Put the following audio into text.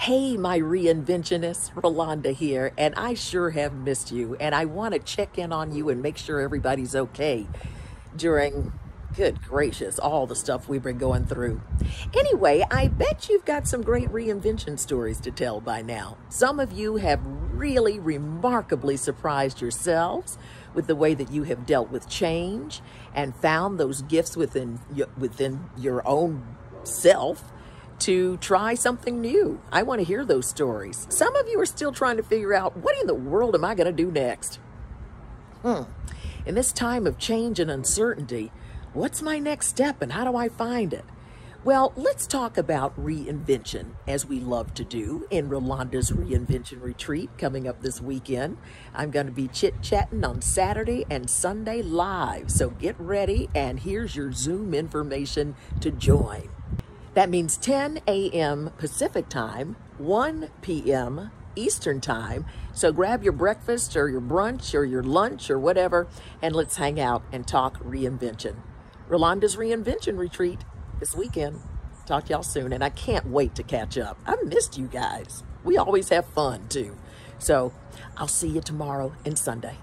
Hey, my reinventionist, Rolonda here, and I sure have missed you. And I want to check in on you and make sure everybody's okay during, good gracious, all the stuff we've been going through. Anyway, I bet you've got some great reinvention stories to tell by now. Some of you have really remarkably surprised yourselves with the way that you have dealt with change and found those gifts within within your own self to try something new. I want to hear those stories. Some of you are still trying to figure out what in the world am I going to do next? Hmm. In this time of change and uncertainty, what's my next step and how do I find it? Well, let's talk about reinvention, as we love to do in Rolonda's Reinvention Retreat coming up this weekend. I'm going to be chit chatting on Saturday and Sunday live, so get ready, and here's your Zoom information to join. That means 10 a.m. Pacific time, 1 p.m. Eastern time. So grab your breakfast or your brunch or your lunch or whatever, and let's hang out and talk reinvention. Rolonda's Reinvention Retreat this weekend. Talk to y'all soon, and I can't wait to catch up. I missed you guys. We always have fun too. So I'll see you tomorrow and Sunday.